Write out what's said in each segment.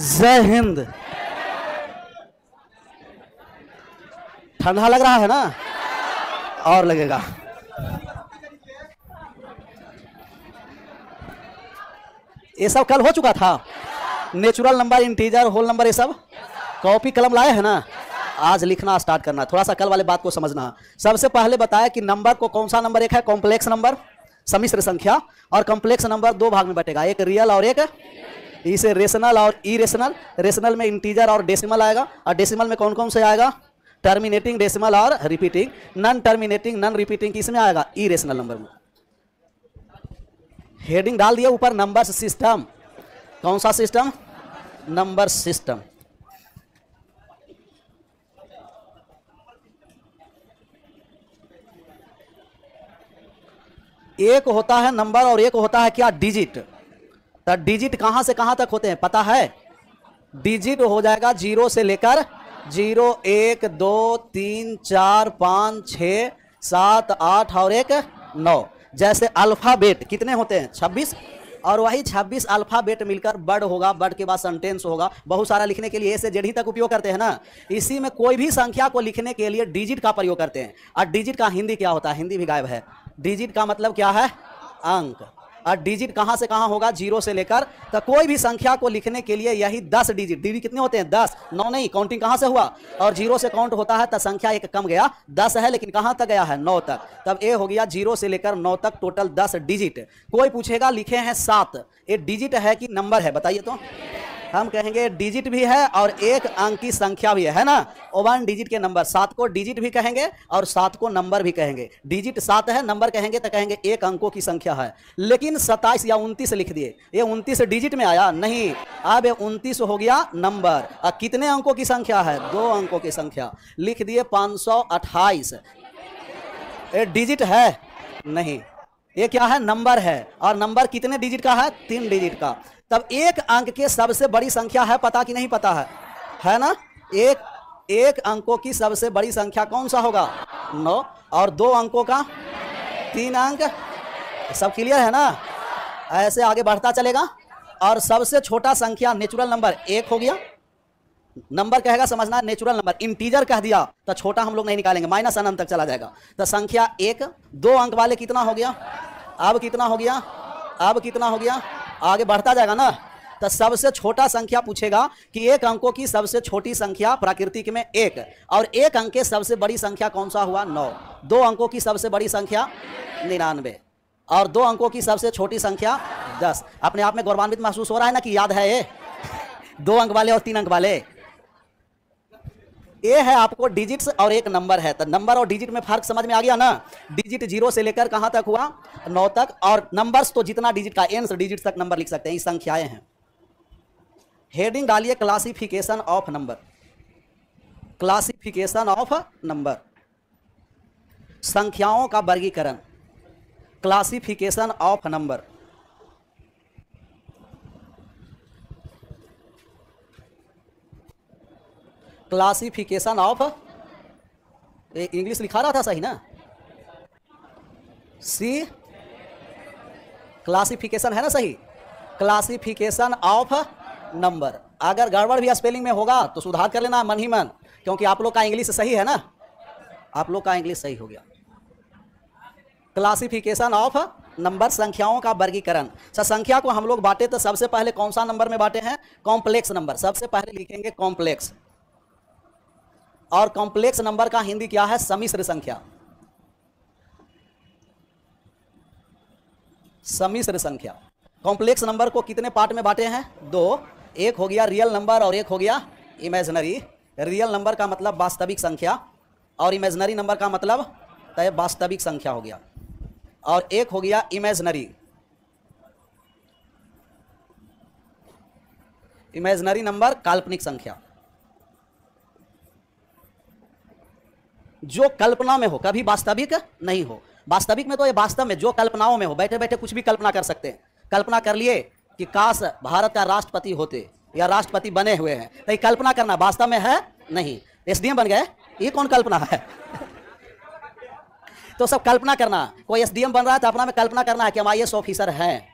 जय हिंद। ठंडा लग रहा है ना? और लगेगा। ये सब कल हो चुका था। Natural number integer whole number ये सब। कॉपी कलम लाए हैं ना? आज लिखना स्टार्ट करना। थोड़ा सा कल वाले बात को समझना। सबसे पहले बताया कि नंबर को कौन सा नंबर एक है? कॉम्प्लेक्स नंबर समिश्र संख्या। और कॉम्प्लेक्स नंबर दो भाग में बटेगा। एक रियल और एक इसे रेशनल और इरेशनल रेशनल रेशनल में इंटीजर और डेसिमल आएगा। और डेसिमल में कौन कौन से आएगा? टर्मिनेटिंग डेसिमल और repeating non terminating non repeating किसमें आएगा? रेशनल नंबर में। हेडिंग डाल दिया ऊपर नंबर सिस्टम कौन सा सिस्टम नंबर सिस्टम एक होता है नंबर और एक होता है क्या? डिजिट तो डिजिट कहाँ से कहाँ तक होते हैं? पता है? डिजिट हो जाएगा ज़ीरो से लेकर ज़ीरो, एक, दो, तीन, चार, पाँच, छ, सात, आठ और एक, नौ। जैसे अल्फ़ाबेट कितने होते हैं? छब्बीस। और वही 26 अल्फ़ाबेट मिलकर वर्ड होगा वर्ड के बाद सेंटेंस होगा। बहुत सारा लिखने के लिए ए से जेड ही तक उपयोग करते हैं ना? इसी में कोई भी संख्या को लिखने के लिए डिजिट का प्रयोग करते हैं। और डिजिट का हिंदी क्या होता है? हिंदी भी गायब है। डिजिट का मतलब क्या है? अंक। और डिजिट कहाँ से कहाँ होगा? ज़ीरो से लेकर तो कोई भी संख्या को लिखने के लिए यही दस डिजिट डिजिट कितने होते हैं? दस। नौ नहीं काउंटिंग कहाँ से हुआ? और ज़ीरो से काउंट होता है तो संख्या एक कम गया। दस है, लेकिन कहाँ तक गया है? नौ तक। तब ए हो गया ज़ीरो से लेकर नौ तक टोटल दस डिजिट कोई पूछेगा, लिखे हैं सात। ये डिजिट है कि नंबर है? बताइए तो। हम कहेंगे डिजिट भी है और एक अंक की संख्या भी है है ना? वन डिजिट के नंबर सात को डिजिट भी कहेंगे और सात को नंबर भी कहेंगे। डिजिट सात है नंबर कहेंगे तो कहेंगे एक अंकों की संख्या है। लेकिन सत्ताईस या उनतीस लिख दिए। ये उनतीस डिजिट में आया, नहीं। अब ये उनतीस हो गया नंबर और कितने अंकों की संख्या है? दो अंकों की संख्या। लिख दिए पाँच सौ अट्ठाईस। ये डिजिट है? नहीं। ये क्या है? नंबर है। और नंबर कितने डिजिट का है? तीन डिजिट का। तब एक अंक के सबसे बड़ी संख्या है, पता कि नहीं पता है? है ना? एक एक अंकों की सबसे बड़ी संख्या कौन सा होगा? नौ। और दो अंकों का? तीन अंक। सब क्लियर है ना? ऐसे आगे बढ़ता चलेगा। और सबसे छोटा संख्या नेचुरल नंबर एक हो गया। नंबर कहेगा समझना नेचुरल नंबर इंटीजर कह दिया तो छोटा हम लोग नहीं निकालेंगे। माइनस अनंत तक चला जाएगा। तो संख्या एक, दो अंक वाले कितना हो गया? अब कितना हो गया? अब कितना हो गया? आगे बढ़ता जाएगा ना? तो सबसे छोटा संख्या पूछेगा कि एक अंकों की सबसे छोटी संख्या प्राकृतिक में एक, और एक अंक के सबसे बड़ी संख्या कौन सा हुआ? नौ। दो अंकों की सबसे बड़ी संख्या निन्यानवे, और दो अंकों की सबसे छोटी संख्या दस। अपने आप में गौरवान्वित महसूस हो रहा है ना कि याद है ये? दो अंक वाले और तीन अंक वाले। ये है आपको डिजिट्स और एक नंबर है। तो नंबर और डिजिट में फ़र्क समझ में आ गया ना? डिजिट ज़ीरो से लेकर कहाँ तक हुआ? नौ तक। और नंबर्स तो जितना डिजिट का एन से डिजिट तक नंबर लिख सकते हैं। ये संख्याएँ हैं। हेडिंग डालिए classification of number classification of number संख्याओं का वर्गीकरण। Classification of number classification of English लिखा रहा था सही ना? सी क्लासिफिकेशन है ना सही? क्लासिफिकेशन ऑफ़ नंबर अगर गड़बड़ भी स्पेलिंग में होगा तो सुधार कर लेना, मन ही मन, क्योंकि आप लोग का इंग्लिश सही है ना? आप लोग का इंग्लिश सही हो गया। क्लासिफिकेशन ऑफ़ नंबर संख्याओं का वर्गीकरण। सर, संख्या को हम लोग बांटे तो सबसे पहले कौन सा नंबर में बांटे हैं? कॉम्प्लेक्स नंबर सबसे पहले लिखेंगे कॉम्प्लेक्स और कॉम्प्लेक्स नंबर का हिंदी क्या है? समिश्र संख्या। समिश्र संख्या। कॉम्प्लेक्स नंबर को कितने पार्ट में बांटे हैं? दो। एक हो गया रियल नंबर और एक हो गया इमेजनरी रियल नंबर का मतलब वास्तविक संख्या और इमेजनरी नंबर का मतलब तय वास्तविक संख्या हो गया। और एक हो गया इमेजनरी इमेजनरी नंबर काल्पनिक संख्या। जो कल्पना में हो, कभी वास्तविक नहीं हो। वास्तविक में तो ये वास्तव में जो कल्पनाओं में हो बैठे बैठे कुछ भी कल्पना कर सकते हैं। कल्पना कर लिए कि काश भारत का राष्ट्रपति होते या राष्ट्रपति बने हुए हैं। तो ये कल्पना करना वास्तव में है? नहीं। एसडीएम बन गए? ये कौन कल्पना है? तो सब कल्पना करना। कोई एसडीएम बन रहा है तो अपना में कल्पना करना है कि हम आई ऑफिसर हैं।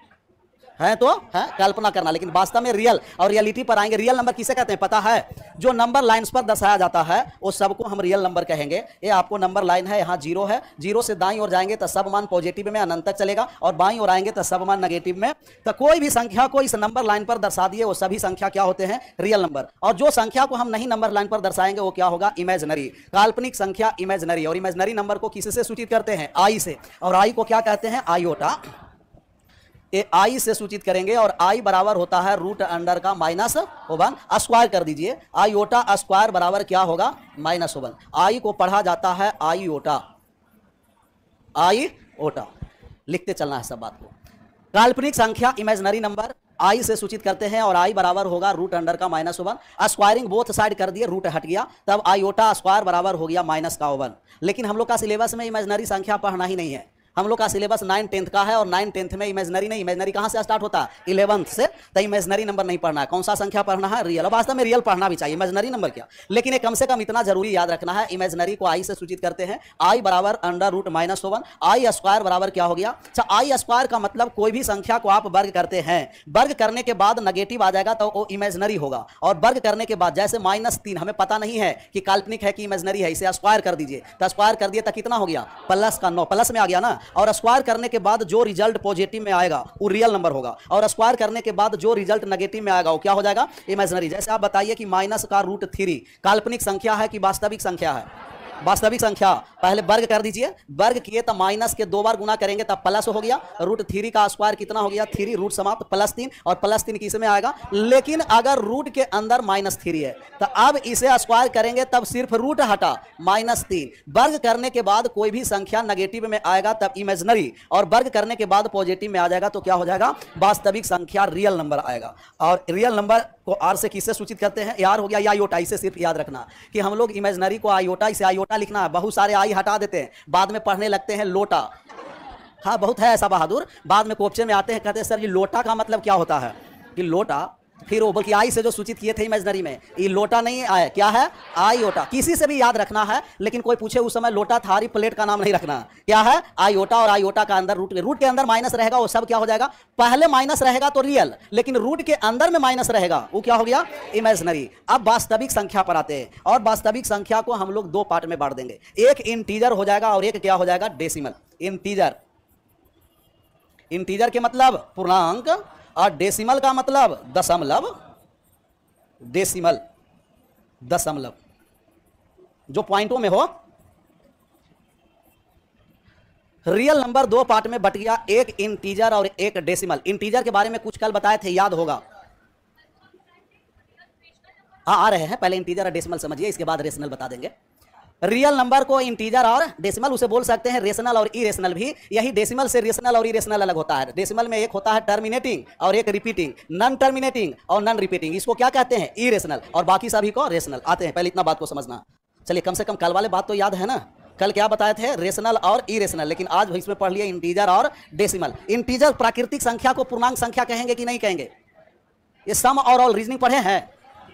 है तो है? कल्पना करना, लेकिन वास्तव में रियल और रियलिटी पर आएँगे। रियल नंबर किसे कहते हैं? पता है? जो नंबर लाइंस पर दर्शाया जाता है, वो सबको हम रियल नंबर कहेंगे। ये आपको नंबर लाइन है, यहाँ ज़ीरो है। ज़ीरो से दाई और जाएँगे तो सब मान पॉजिटिव में अनंत तक चलेगा और बाई और आएँगे तो सब मान नेगेटिव में। तो कोई भी संख्या को इस नंबर लाइन पर दर्शा दिए, वो सभी संख्या क्या होते हैं? रियल नंबर और जो संख्या को हम नहीं नंबर लाइन पर दर्शाएँगे, वो क्या होगा? इमेजनरी काल्पनिक संख्या इमेजनरी और इमेजनरी नंबर को किससे सूचित करते हैं? आई से। और आई को क्या कहते हैं? आईओटा ये आई से सूचित करेंगे और आई बराबर होता है रूट अंडर का माइनस ओवन स्क्वायर कर दीजिए। आईओटा स्क्वायर बराबर क्या होगा? Minus oven. आई को पढ़ा जाता है आईओटा आई ओटा। लिखते चलना है सब बात को। काल्पनिक संख्या इमेजनरी नंबर आई से सूचित करते हैं और आई बराबर होगा रूट अंडर का minus one. Squaring both side कर दिए रूट हट गया, तब आईओटा स्क्वायर बराबर हो गया माइनस का ओवन। लेकिन हम लोग का सिलेबस में इमेजनरी संख्या पढ़ना ही नहीं है। हम लोग का सिलेबस नाइन टेंथ का है और नाइन टेंथ में इमेजनरी नहीं इमेजनरी कहाँ से स्टार्ट होता? है इलेवंथ से। तो इमेजनरी नंबर नहीं पढ़ना है। कौन सा संख्या पढ़ना है? रियल वास्तव में रियल पढ़ना भी चाहिए। इमेजनरी नंबर क्या? लेकिन ये कम से कम इतना ज़रूरी याद रखना है। इमेजनरी को आई से सूचित करते हैं। आई बराबर under root minus one i square बराबर क्या हो गया? अच्छा आई स्क्वायर का मतलब कोई भी संख्या को आप वर्ग करते हैं। वर्ग करने के बाद नेगेटिव आ जाएगा तो वो इमेजनरी होगा। और वर्ग करने के बाद जैसे माइनस तीन, हमें पता नहीं है कि काल्पनिक है कि इमेजनरी है, इसे स्क्वायर कर दीजिए। तो स्क्वायर कर दिए तो कितना हो गया? प्लस का नौ। प्लस में आ गया ना? और स्क्वायर करने के बाद जो रिज़ल्ट पॉजिटिव में आएगा, वो रियल नंबर होगा। और स्क्वायर करने के बाद जो रिज़ल्ट नेगेटिव में आएगा, वो क्या हो जाएगा? इमेजनरी जैसे आप बताइए कि माइनस का रूट थ्री काल्पनिक संख्या है कि वास्तविक संख्या है? वास्तविक संख्या, पहले वर्ग कर दीजिए। वर्ग किए तो माइनस के दो बार गुना करेंगे तब प्लस हो गया। रूट थ्री का स्क्वायर कितना हो गया? थ्री, रूट समाप्त, प्लस तीन। और प्लस तीन किसमें आएगा? लेकिन अगर रूट के अंदर माइनस थ्री है तो अब इसे स्क्वायर करेंगे, तब सिर्फ़ रूट हटा, माइनस तीन। वर्ग करने के बाद कोई भी संख्या नेगेटिव में आएगा, तब इमेजनरी और वर्ग करने के बाद पॉजिटिव में आ जाएगा तो क्या हो जाएगा? वास्तविक संख्या रियल नंबर आएगा। और रियल नंबर को आर से किससे सूचित करते हैं? यार हो गया या आयोटा इसे सिर्फ़ याद रखना कि हम लोग इमेजनरी को आयोटा इसे आयोटा लिखना है बहुत सारे आई हटा देते हैं, बाद में पढ़ने लगते हैं लोटा हाँ बहुत है ऐसा बहादुर। बाद में कोपचे में आते हैं, कहते हैं, सर, ये लोटा का मतलब क्या होता है? कि लोटा फिर वो बल्कि आई से जो सूचित किए थे इमेजनरी में ये लोटा नहीं आया, क्या है? आई ओटा। किसी से भी याद रखना है, लेकिन कोई पूछे उस समय लोटा थारी प्लेट का नाम नहीं रखना। क्या है? आई ओटा और आई ओटा का अंदर रूट रूट के अंदर माइनस रहेगा वो सब क्या हो जाएगा? पहले माइनस रहेगा तो रियल, लेकिन रूट के अंदर में माइनस रहेगा, वो क्या हो गया? इमेजनरी। अब वास्तविक संख्या पर आते हैं और वास्तविक संख्या को हम लोग दो पार्ट में बांट देंगे। एक इंटीजर हो जाएगा और एक क्या हो जाएगा? डेसिमल इंटीजर इंटीजर के मतलब पूर्णांक और डेसिमल का मतलब दशमलव? डेसिमल दशमलव। जो पॉइंटों में हो। रियल नंबर दो पार्ट में बट गया, एक इंटीजर और एक डेसिमल इंटीजर के बारे में कुछ कल बताए थे, याद होगा। हाँ आ रहे हैं, पहले इंटीजर और डेसिमल समझिए, इसके बाद रेशनल बता देंगे। रियल नंबर को इंटीजर और डेसिमल उसे बोल सकते हैं रेशनल और इरेशनल भी। यही डेसिमल से रेशनल और इरेशनल अलग होता है। डेसिमल में एक होता है टर्मिनेटिंग और एक रिपीटिंग नॉन टर्मिनेटिंग और नॉन रिपीटिंग इसको क्या कहते हैं? इरेशनल और बाकी सभी को रेशनल आते हैं पहले इतना बात को समझना। चलिए, कम से कम कल वाले बात तो याद है ना? कल क्या बताए थे? रेशनल और इरेशनल लेकिन आज इसमें पढ़ लिया इंटीजर और डेसिमल इंटीजर प्राकृतिक संख्या को पूर्णांक संख्या कहेंगे कि नहीं कहेंगे? ये सम और ऑल रीजनिंग पढ़े हैं?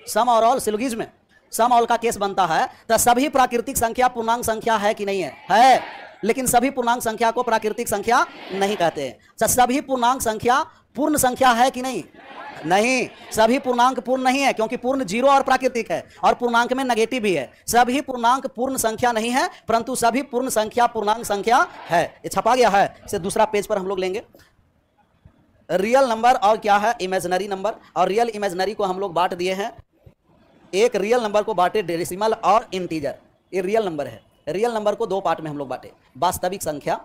सम और ऑल सिलोगिज्म में। सम ऑल का केस बनता है तो सभी प्राकृतिक संख्या पूर्णांक संख्या है कि नहीं है? है। लेकिन सभी पूर्णांक संख्या को प्राकृतिक संख्या नहीं कहते तो सभी पूर्णांक संख्या पूर्ण संख्या है कि नहीं? नहीं। सभी पूर्णांक पूर्ण नहीं है, क्योंकि पूर्ण ज़ीरो और प्राकृतिक है, और पूर्णांक में नेगेटिव भी है। सभी पूर्णांक पूर्ण संख्या नहीं है, परंतु सभी पूर्ण संख्या पूर्णांक संख्या है। ये छपा गया है। इसे दूसरा पेज पर हम लोग लेंगे। रियल नंबर और क्या है? Imaginary number. और रियल इमेजनरी को हम लोग बांट दिए हैं। एक रियल नंबर को बांटे डेसिमल और इंटीजर ये रियल नंबर है। रियल नंबर को दो पार्ट में हम लोग बांटे। वास्तविक संख्या,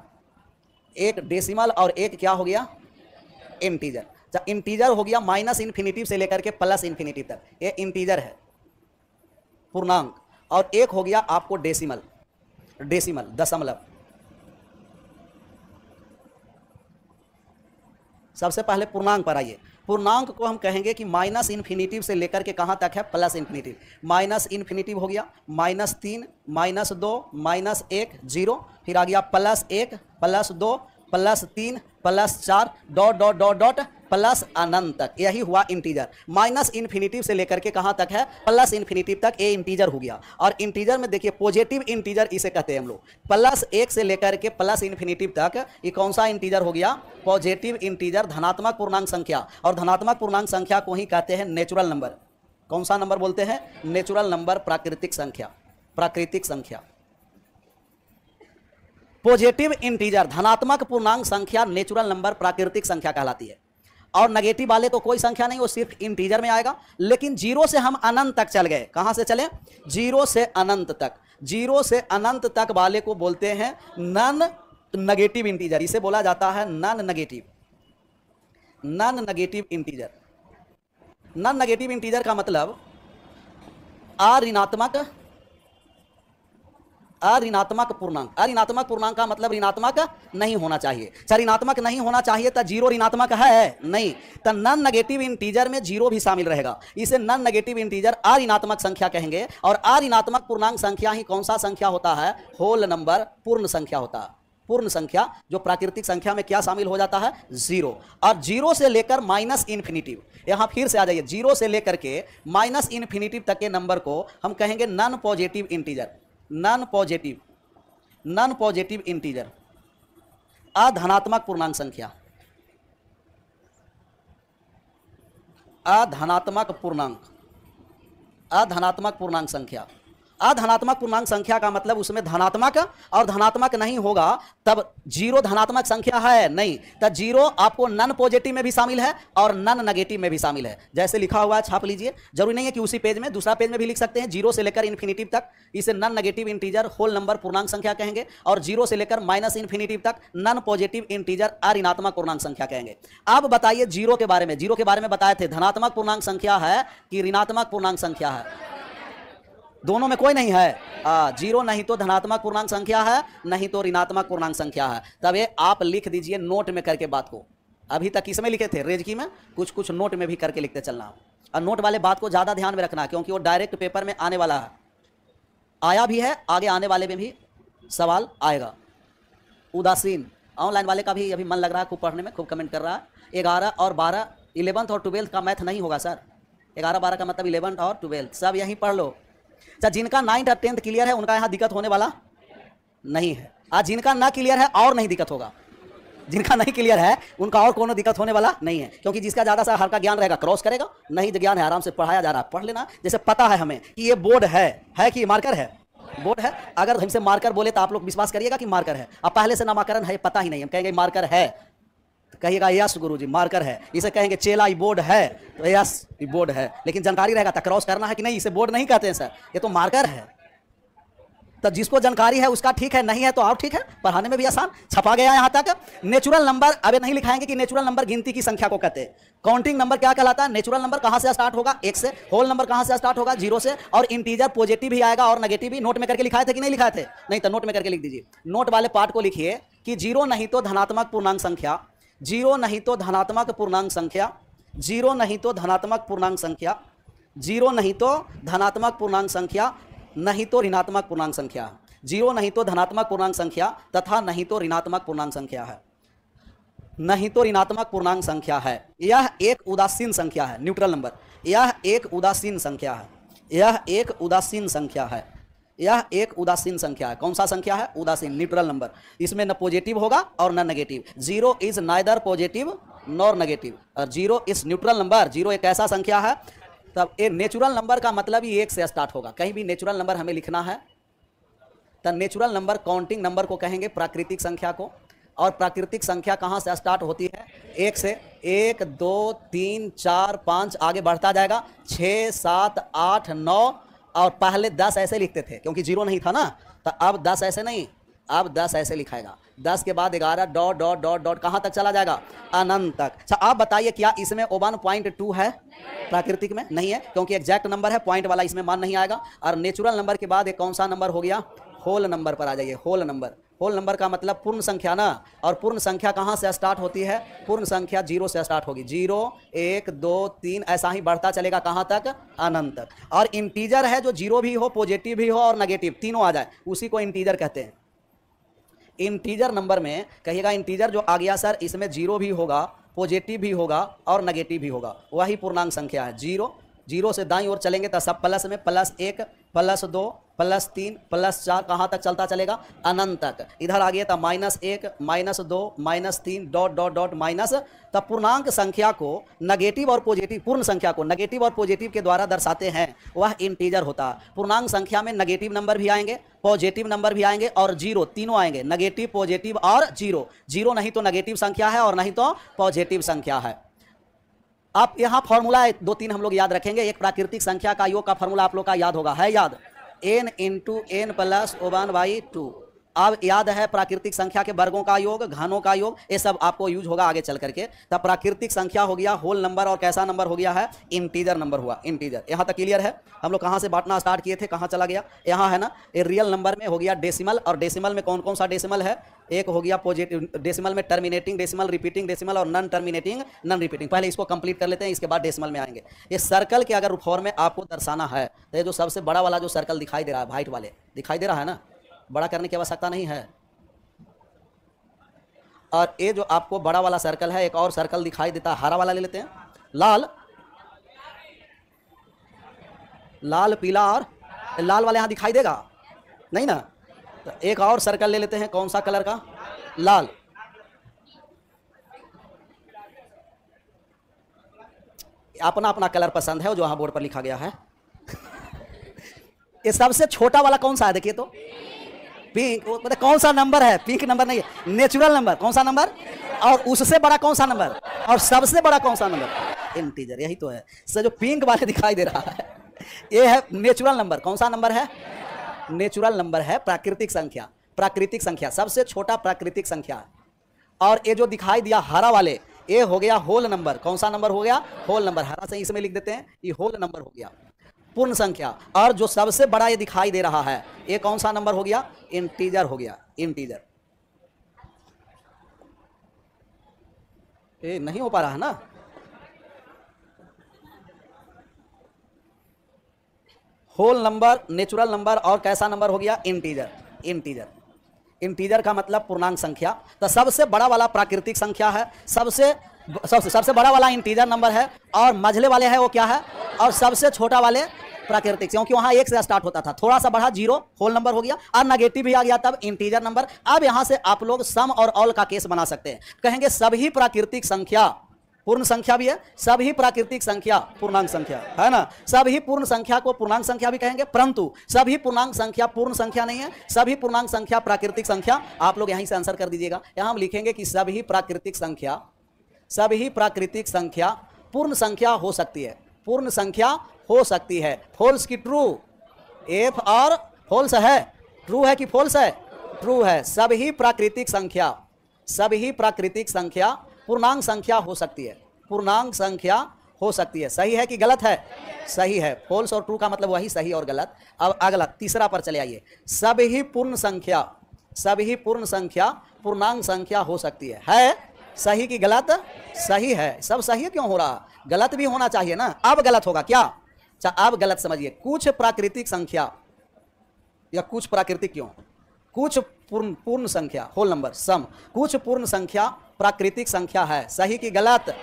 एक डेसिमल और एक क्या हो गया? इंटीजर अच्छा इंटीजर हो गया माइनस इन्फिनिटिव से लेकर के प्लस इन्फिनिटिव तक। ये इंटीजर है। पूर्णांक। और एक हो गया आपको डेसिमल डेसिमल दशमलव। सबसे पहले पूर्णांक पर आइए। पूर्णांक को हम कहेंगे कि माइनस इन्फिनिटिव से लेकर के कहाँ तक है? Plus infinitive. माइनस इन्फिनिटिव हो गया, माइनस तीन, माइनस दो, माइनस एक, ज़ीरो, फिर आ गया प्लस एक, प्लस दो, प्लस तीन, प्लस चार, dot dot dot dot plus अनंत तक, यही हुआ इंटीजर माइनस इन्फिनिटिव से लेकर के कहाँ तक है? प्लस इन्फिनिटिव तक ये इंटीजर हो गया। और इंटीजर में देखिए पॉजिटिव इंटीजर इसे कहते हैं हम लोग। प्लस एक से लेकर के प्लस इन्फिनिटिव तक, ये कौन सा इंटीजर हो गया? पॉजिटिव इंटीजर धनात्मक पूर्णांक संख्या। और धनात्मक पूर्णांक संख्या को ही कहते हैं नेचुरल नंबर कौन सा नंबर बोलते हैं? नेचुरल नंबर प्राकृतिक संख्या। प्राकृतिक संख्या। पॉजिटिव इंटीजर धनात्मक पूर्णांक संख्या नेचुरल नंबर प्राकृतिक संख्या कहलाती है। और नेगेटिव वाले तो कोई संख्या नहीं, वो सिर्फ़ इंटीजर में आएगा। लेकिन ज़ीरो से हम अनंत तक चल गए। कहाँ से चले? ज़ीरो से अनंत तक। ज़ीरो से अनंत तक वाले को बोलते हैं नन नेगेटिव इंटीजर इसे बोला जाता है non negative non negative integer non negative integer का मतलब अऋणात्मक अऋणात्मक पूर्णांक। अऋणात्मक पूर्णांक का मतलब ऋणात्मक नहीं होना चाहिए। अच्छा ऋणात्मक नहीं होना चाहिए तो ज़ीरो ऋणात्मक है? नहीं। तो नन नेगेटिव इंटीजर में ज़ीरो भी शामिल रहेगा। इसे नन नेगेटिव इंटीजर अऋणात्मक संख्या कहेंगे। और अऋणात्मक पूर्णांक संख्या ही कौन सा संख्या होता है? होल नंबर पूर्ण संख्या होता है। पूर्ण संख्या, जो प्राकृतिक संख्या में क्या शामिल हो जाता है? ज़ीरो। और ज़ीरो से लेकर माइनस इन्फिनिटिव यहाँ फिर से आ जाइए। ज़ीरो से लेकर के माइनस इन्फिनिटिव तक के नंबर को हम कहेंगे non positive integer non positive non positive integer अधनात्मक पूर्णांक संख्या। अधनात्मक पूर्णांक। अधनात्मक पूर्णांक संख्या। अधनात्मक पूर्णांक संख्या का मतलब उसमें धनात्मक और धनात्मक नहीं होगा, तब ज़ीरो धनात्मक संख्या है, नहीं। तब ज़ीरो आपको नन पॉजिटिव में भी शामिल है और नन नेगेटिव में भी शामिल है। जैसे लिखा हुआ है, छाप लीजिए। ज़रूरी नहीं है कि उसी पेज में, दूसरा पेज में भी लिख सकते हैं। ज़ीरो से लेकर इन्फिनिटिव तक, इसे non negative integer whole number पूर्णांक संख्या कहेंगे और ज़ीरो से लेकर माइनस इन्फिनिटिव तक नन पॉजिटिव इंटीजर अऋणात्मक पूर्णांक संख्या कहेंगे। अब बताइए ज़ीरो के बारे में। ज़ीरो के बारे में बताए थे, धनात्मक पूर्णांक संख्या है कि ऋणात्मक पूर्णांक संख्या है? दोनों में कोई नहीं है। आ, ज़ीरो नहीं तो धनात्मक पूर्णांक संख्या है नहीं तो ऋणात्मक पूर्णांक संख्या है। तब ये आप लिख दीजिए नोट में करके बात को। अभी तक किसमें लिखे थे? रेज की में? कुछ कुछ नोट में भी करके लिखते चलना। और नोट वाले बात को ज़्यादा ध्यान में रखना क्योंकि वो डायरेक्ट पेपर में आने वाला है। आया भी है आगे आने वाले में भी सवाल आएगा। उदासीन। ऑनलाइन वाले का भी अभी मन लग रहा है खूब पढ़ने में खूब कमेंट कर रहा है। ग्यारह और बारह इलेवंथ और ट्वेल्थ का मैथ नहीं होगा सर ग्यारह बारह का मतलब इलेवंथ और ट्वेल्थ सब यहीं पढ़ लो। अच्छा जिनका नाइन्थ और टेंथ क्लियर है, उनका यहाँ दिक्कत होने वाला नहीं है। आज जिनका ना क्लियर है, और नहीं दिक्कत होगा। जिनका नहीं क्लियर है, उनका और कोनो दिक्कत होने वाला नहीं है। क्योंकि जिसका ज़्यादा सा हल्का ज्ञान रहेगा क्रॉस करेगा। नहीं जो ज्ञान है, आराम से पढ़ाया जा रहा है। पढ़ लेना। जैसे पता है हमें कि ये बोर्ड है है कि मार्कर है? बोर्ड है। अगर हमसे मार्कर बोले तो आप लोग विश्वास करिएगा कि मार्कर है। अब पहले से नामाकरण है, पता ही नहीं हम कहेंगे मार्कर है। कहिएगा, यस गुरु जी मार्कर है। इसे कहेंगे चेला बोर्ड है। तो यस बोर्ड है। लेकिन जानकारी रहेगा तो क्रॉस करना है कि नहीं? इसे बोर्ड नहीं कहते हैं, सर। ये तो मार्कर है। तो जिसको जानकारी है, उसका ठीक है, नहीं है तो और ठीक है। पढ़ाने में भी आसान। छपा गया यहाँ तक। नेचुरल नंबर, अबे नहीं लिखाएँगे कि नेचुरल नंबर गिनती की संख्या को कहते हैं। काउंटिंग नंबर क्या कहलाता है? नेचुरल नंबर कहाँ से स्टार्ट होगा? एक से। होल नंबर कहाँ से स्टार्ट होगा? ज़ीरो से। और इंटीजर पॉजिटिव भी आएगा और नेगेटिव भी। नोट में करके लिखाए थे कि नहीं लिखाए थे? नहीं तो नोट में करके लिख दीजिए। नोट वाले पार्ट को लिखिए कि ज़ीरो नहीं तो धनात्मक पूर्णांक संख्या। ज़ीरो नहीं तो धनात्मक पूर्णांक संख्या, ज़ीरो नहीं तो धनात्मक पूर्णांक संख्या, ज़ीरो नहीं तो धनात्मक पूर्णांक संख्या, नहीं तो ऋणात्मक पूर्णांक संख्या। ज़ीरो नहीं तो धनात्मक पूर्णांक संख्या तथा नहीं तो ऋणात्मक पूर्णांक संख्या है। नहीं तो ऋणात्मक पूर्णांक संख्या है। यह एक उदासीन संख्या है, न्यूट्रल नंबर। यह एक उदासीन संख्या है। यह एक उदासीन संख्या है। यह एक उदासीन संख्या है। कौन सा संख्या है? उदासीन न्यूट्रल नंबर इसमें न पॉजिटिव होगा और न negative zero is neither positive nor negative और zero is neutral number zero एक ऐसा संख्या है। तब ये नेचुरल नंबर का मतलब ही एक से स्टार्ट होगा। कहीं भी नेचुरल नंबर हमें लिखना है तो नेचुरल नंबर काउंटिंग नंबर को कहेंगे प्राकृतिक संख्या को। और प्राकृतिक संख्या कहाँ से स्टार्ट होती है? एक से, एक, दो, तीन, चार, पाँच, आगे बढ़ता जाएगा। छः, सात, आठ, नौ और पहले दस ऐसे लिखते थे, क्योंकि ज़ीरो नहीं था ना तो अब दस ऐसे नहीं, अब दस ऐसे लिखाएगा। दस के बाद ग्यारह डॉट डॉट डॉट डॉट कहाँ तक चला जाएगा? अनंत तक अच्छा आप बताइए क्या इसमें ओवन पॉइंट टू है प्राकृतिक में? नहीं है, क्योंकि एग्जैक्ट नंबर है पॉइंट वाला इसमें मान नहीं आएगा। और नेचुरल नंबर के बाद एक कौन सा नंबर हो गया? होल नंबर पर आ जाइए होल नंबर होल नंबर का मतलब पूर्ण संख्या ना? और पूर्ण संख्या कहाँ से स्टार्ट होती है? पूर्ण संख्या ज़ीरो से स्टार्ट होगी। ज़ीरो, एक, दो, तीन, ऐसा ही बढ़ता चलेगा कहाँ तक? अनंत तक। और इंटीजर है जो ज़ीरो भी हो पॉजिटिव भी हो और नेगेटिव तीनों आ जाए। उसी को इंटीजर कहते हैं। इंटीजर नंबर में कहिएगा इंटीजर जो आ गया सर इसमें ज़ीरो भी होगा पॉजिटिव भी होगा और नेगेटिव भी होगा। वही पूर्णांक संख्या है। ज़ीरो ज़ीरो से दाई ओर चलेंगे तो सब प्लस में प्लस एक, प्लस दो, प्लस तीन, प्लस चार, कहाँ तक चलता चलेगा? अनंत तक। इधर आ गया था माइनस एक, माइनस दो, माइनस तीन, डॉट डॉट डॉट, माइनस। तब पूर्णांक संख्या को नेगेटिव और पॉजिटिव पूर्ण संख्या को नेगेटिव और पॉजिटिव के द्वारा दर्शाते हैं। वह इंटीजर होता। है पूर्णांक संख्या में नेगेटिव नंबर भी आएँगे पॉजिटिव नंबर भी आएँगे और ज़ीरो तीनों आएँगे। नेगेटिव पॉजिटिव और ज़ीरो ज़ीरो नहीं तो नेगेटिव संख्या है और नहीं तो पॉजिटिव संख्या है। आप यहाँ फॉर्मूला दो तीन हम लोग याद रखेंगे। एक प्राकृतिक संख्या का योग का फॉर्मूला आप लोग का याद होगा। है याद? N into n plus one by two अब याद है प्राकृतिक संख्या के वर्गों का योग, घनों का योग, ये सब आपको यूज़ होगा आगे चल करके। तब प्राकृतिक संख्या हो गया होल नंबर और कैसा नंबर हो गया है? इंटीजर नंबर हुआ इंटीजर यहाँ तक क्लियर है? हम लोग कहाँ से बांटना स्टार्ट किए थे, कहाँ चला गया? यहाँ है ना? ये रियल नंबर में हो गया डेसिमल और डेसिमल में कौन कौन सा डेसिमल है? एक हो गया पॉजिटिव डेसिमल में टर्मिनेटिंग डेसिमल रिपीटिंग डेसिमल और नॉन टर्मिनेटिंग नॉन रिपीटिंग पहले इसको कंप्लीट कर लेते हैं, इसके बाद डेसिमल में आएँगे। ये सर्कल के अगर फॉर्म में आपको दर्शाना है तो ये जो सबसे बड़ा वाला जो सर्कल दिखाई दे रहा है वाइट वाले, दिखाई दे रहा है ना? बड़ा करने की आवश्यकता नहीं है। और ये जो आपको बड़ा वाला सर्कल है, एक और सर्कल दिखाई देता है, हरा वाला ले लेते हैं। लाल। लाल, पीला और लाल वाला यहाँ दिखाई देगा। नहीं ना? तो एक और सर्कल ले लेते हैं, कौन सा कलर का? लाल। अपना अपना कलर पसंद है, जो वहाँ बोर्ड पर लिखा गया है। ये सबसे छोटा वाला कौन सा है, देखिए तो। पिंक मतलब कौन सा नंबर है? पिंक नंबर नहीं है नेचुरल नंबर। कौन सा नंबर? और उससे बड़ा कौन सा नंबर? और सबसे बड़ा कौन सा नंबर? इंटीजर, यही तो है। सर जो पिंक वाले दिखाई दे रहा है, ये है नेचुरल नंबर। कौन सा नंबर है? नेचुरल नंबर है प्राकृतिक संख्या। प्राकृतिक संख्या, सबसे छोटा प्राकृतिक संख्या। और ये जो दिखाई दिया हरा वाले, ये हो गया होल नंबर। कौन सा नंबर हो गया? Whole number. हरा से इसमें लिख देते हैं, ये होल नंबर हो गया। पूर्ण संख्या। और जो सबसे बड़ा ये दिखाई दे रहा है, ये कौन सा नंबर हो गया? इंटीजर हो गया, इंटीजर। ये नहीं हो पा रहा है ना? होल नंबर, नेचुरल नंबर और कैसा नंबर हो गया? Integer integer. इंटीजर का मतलब पूर्णांक संख्या। तो सबसे बड़ा वाला प्राकृतिक संख्या है, सबसे सबसे सबसे बड़ा वाला इंटीजर नंबर है, और मझले वाले है वो क्या है? और सबसे छोटा वाले प्राकृतिक क्योंकि वहाँ एक से स्टार्ट होता था। थोड़ा सा बढ़ा ज़ीरो होल नंबर हो गया। और नेगेटिव भी आ गया, तब इंटीजर नंबर अब यहाँ से आप लोग सम और ऑल का केस बना सकते हैं। कहेंगे सभी प्राकृतिक संख्या, पूर्ण संख्या भी है, सभी प्राकृतिक संख्या, पूर्णांक संख्या, है ना? सभी पूर्ण संख्या को पूर्णांक संख्या भी कहेंगे, परंतु सभी पूर्णांक संख्या पूर्ण संख्या नहीं है, सभी पूर्णांक संख्या प्राकृतिक संख्या, आप लोग यहीं से आंसर कर दीजिएगा। यहाँ हम लिखेंगे कि सभी प्राकृतिक संख्या, सभी प्राकृतिक संख्या पूर्ण संख्या हो सकती है। पूर्ण संख्या हो सकती है। फॉल्स की ट्रू एफ़ और फॉल्स है। ट्रू है कि फॉल्स है? ट्रू है। सभी प्राकृतिक संख्या सभी प्राकृतिक संख्या, पूर्णांक संख्या हो सकती है। पूर्णांक संख्या हो सकती है। सही है कि गलत है? सही है। फॉल्स और ट्रू का मतलब वही सही और गलत। अब अगला, तीसरा पर चले आइए। सभी पूर्ण संख्या सभी पूर्ण संख्या, पूर्णांक संख्या हो सकती है। है? सही की गलत? सही है। सब सही क्यों हो रहा? गलत भी होना चाहिए ना। अब गलत होगा क्या? अच्छा अब गलत समझिए। कुछ प्राकृतिक संख्या या कुछ प्राकृतिक क्यों? कुछ पूर्ण पूर्ण संख्या होल नंबर सम कुछ पूर्ण संख्या, प्राकृतिक संख्या है। सही की गलत?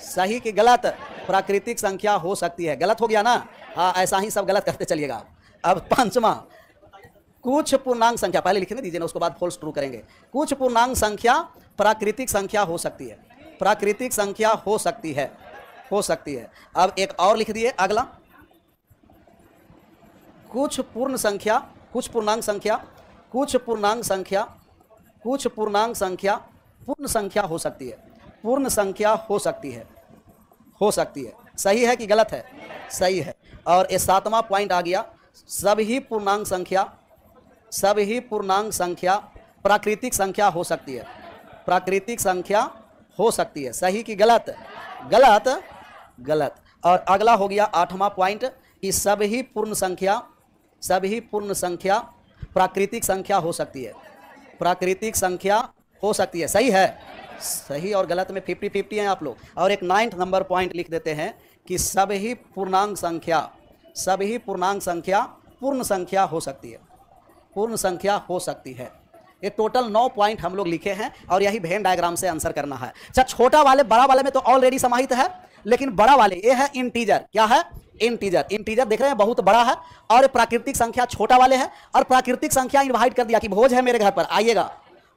सही की गलत। प्राकृतिक संख्या हो सकती है। गलत हो गया ना? हाँ ऐसा ही सब गलत करते चलिएगा। अब पांचवा। कुछ पूर्णांक संख्या, पहले लिखने दीजिए ना, उसके बाद फॉल्स ट्रू करेंगे। कुछ पूर्णांक संख्या प्राकृतिक संख्या हो सकती है। प्राकृतिक संख्या हो सकती है, हो सकती है। अब एक और लिख दिए, अगला। कुछ पूर्ण संख्या कुछ पूर्णांक संख्या कुछ पूर्णांक संख्या कुछ पूर्णांक संख्या, पूर्ण संख्या हो सकती है। पूर्ण संख्या हो सकती है, हो सकती है। सही है कि गलत है? सही है। और ये सातवां पॉइंट आ गया। सभी पूर्णांक संख्या सभी पूर्णांक संख्या प्राकृतिक संख्या हो सकती है। प्राकृतिक संख्या हो सकती है। सही कि गलत? गलत। गलत। और अगला हो गया आठवां पॉइंट। कि सभी पूर्ण संख्या, सभी पूर्ण संख्या प्राकृतिक संख्या हो सकती है। प्राकृतिक संख्या हो सकती है। सही है। सही और गलत में फिफ्टी फिफ्टी हैं आप लोग। और एक नाइन्थ नंबर पॉइंट लिख देते हैं कि सभी पूर्णांक संख्या, सभी पूर्णांक संख्या पूर्ण संख्या हो सकती है। पूर्ण संख्या हो सकती है। ये टोटल नौ पॉइंट हम लोग लिखे हैं और यही भेन डायग्राम से आंसर करना है। अच्छा छोटा वाले, बड़ा वाले में तो ऑलरेडी समाहित है, लेकिन बड़ा वाले, ये है इंटीजर क्या है? इंटीजर इंटीजर देख रहे हैं, बहुत बड़ा है और प्राकृतिक संख्या छोटा वाले है और प्राकृतिक संख्या इन्वाइट कर दिया कि भोज है मेरे घर पर, आइएगा।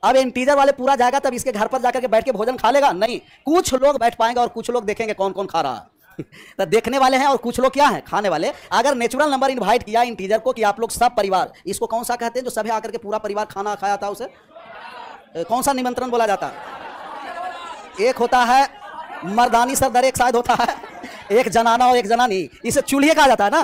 अब इंटीजर वाले पूरा जाएगा तब इसके घर पर जाकर के बैठ के भोजन खा लेगा? नहीं। कुछ लोग बैठ पाएँगे और कुछ लोग देखेंगे कौन कौन खा रहा है। तो देखने वाले हैं और कुछ लोग क्या हैं? खाने वाले। अगर नेचुरल नंबर इनवाइट किया इंटीजर को कि आप लोग सब परिवार, इसको कौन सा कहते हैं जो सभी आकर के पूरा परिवार खाना खाया था उसे? कौन सा निमंत्रण बोला जाता? है एक होता है, मर्दानी सरदर एक शायद होता है। एक जनाना और एक जनानी। इसे चूल्हे कहा जाता है ना?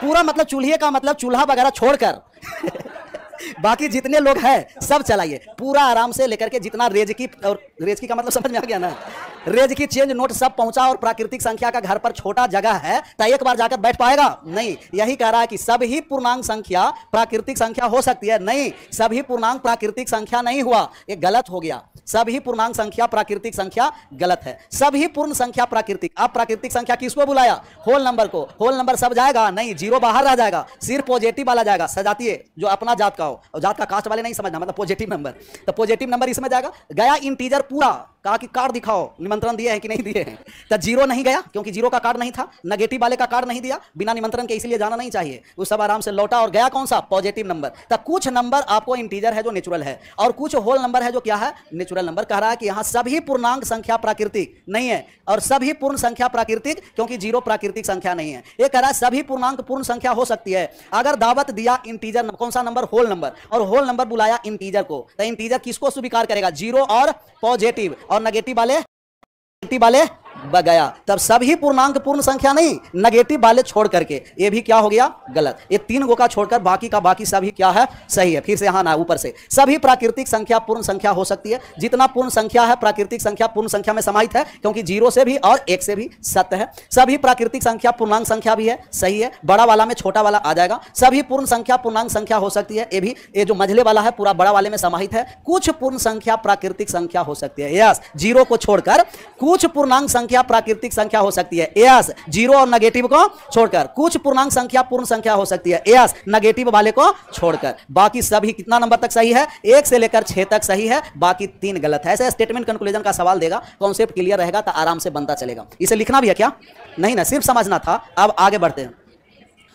पूरा मतलब चूल्हे का मतलब चूल्हा वगैरह छोड़कर। बाकी जितने लोग हैं, सब चलाइए। पूरा आराम से लेकर के जितना रेज की और रेज की का मतलब समझ में आ गया ना? रेज की चेंज नोट सब पहुँचा और प्राकृतिक संख्या का घर पर छोटा जगह है तो एक बार जाकर बैठ पाएगा? नहीं, यही कह रहा है कि सभी पूर्णांक संख्या प्राकृतिक संख्या हो सकती है। नहीं सभी पूर्णांक प्राकृतिक संख्या नहीं हुआ, ये गलत हो गया। सभी पूर्णांक संख्या प्राकृतिक संख्या गलत है। सभी पूर्ण संख्या प्राकृतिक। अब प्राकृतिक संख्या किसको बुलाया? होल नंबर को। होल नंबर सब जाएगा? नहीं, ज़ीरो बाहर रह जाएगा। सिर्फ़ पॉजिटिव वाला जाएगा। सजातीय, जो अपना जात का हो। और जात का कास्ट वाले नहीं समझना मतलब पॉजिटिव नंबर तो पॉजिटिव नंबर इसमें जाएगा। गया इंटीजर पूरा। कहा कि कार्ड दिखाओ। निमंत्रण दिए हैं कि नहीं दिए हैं? तो ज़ीरो नहीं गया, क्योंकि ज़ीरो का कार्ड नहीं था नेगेटिव वाले का कार्ड नहीं दिया, बिना निमंत्रण के इसलिए जाना नहीं चाहिए। वो सब आराम से लौटा और गया कौन सा? पॉजिटिव नंबर तो कुछ नंबर आपको इंटीजर है जो नेचुरल है, और कुछ होल नंबर है जो क्या है? नेचुरल नंबर कह रहा है कि यहाँ सभी पूर्णांक संख्या प्राकृतिक नहीं है, और सभी पूर्ण संख्या प्राकृतिक, क्योंकि ज़ीरो प्राकृतिक संख्या नहीं है। ये कह रहा है सभी पूर्णांक पूर्ण संख्या हो सकती है। अगर दावत दिया इंटीजर कौन सा नंबर होल नंबर और होल नंबर बुलाया इंटीजर को। तो इंटीजर किसको स्वीकार करेगा? ज़ीरो और पॉजिटिव और नेगेटिव वाले? नेगेटिव वाले? गया। तब सभी पूर्णांक पूर्ण संख्या नहीं नेगेटिव वाले छोड़ करके। ये भी क्या हो गया? गलत। ये तीन गो का छोड़कर बाकी का बाकी सभी क्या है? सही है। फिर से यहाँ ना, ऊपर से। सभी प्राकृतिक संख्या पूर्ण संख्या हो सकती है। जितना पूर्ण संख्या है, प्राकृतिक संख्या पूर्ण संख्या में समाहित है, क्योंकि ज़ीरो से भी और एक से भी सत्य है। सभी प्राकृतिक संख्या पूर्णांक संख्या भी है, सही है। बड़ा वाला में छोटा वाला आ जाएगा। सभी पूर्ण संख्या पूर्णांक संख्या हो सकती है, ये भी। ये जो मझले वाला है, पूरा बड़ा वाले में समाहित है। कुछ पूर्ण संख्या प्राकृतिक संख्या हो सकती है। यस ज़ीरो को छोड़कर कुछ पूर्णांक संख्या प्राकृतिक संख्या हो सकती है। यस ज़ीरो और नेगेटिव को छोड़कर। कुछ पूर्णांक संख्या पूर्ण संख्या हो सकती है। यस नेगेटिव वाले को छोड़कर। बाकी सभी कितना नंबर तक सही है? एक से लेकर छह तक सही है। बाकी तीन गलत है। ऐसे स्टेटमेंट कंक्लूजन का सवाल देगा। कॉन्सेप्ट क्लियर रहेगा तो आराम से बनता चलेगा। इसे लिखना भी है क्या? नहीं ना, सिर्फ़ समझना था। अब आगे बढ़ते हैं।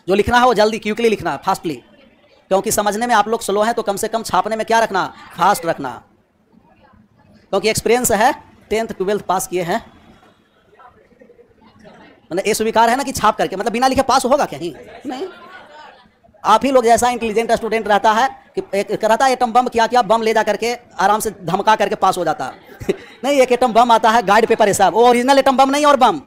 जो लिखना है वो जल्दी क्यूकली लिखना है फास्टली क्योंकि समझने में आप लोग स्लो हैं तो कम से कम छापने में क्या रखना? फास्ट रखना। क्योंकि एक्सपीरियंस है टेंथ ट्वेल्थ पास किए हैं। मतलब ये स्वीकार है ना कि छाप करके मतलब बिना लिखे पास होगा क्या? नहीं। आप ही लोग जैसा इंटेलिजेंट स्टूडेंट रहता है कि एक रहता है एटम बम क्या क्या बम ले जा करके आराम से धमका करके पास हो जाता है। नहीं, एक एटम बम आता है गाइड पेपर हिसाब। वो ओरिजिनल एटम बम नहीं और बम